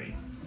three.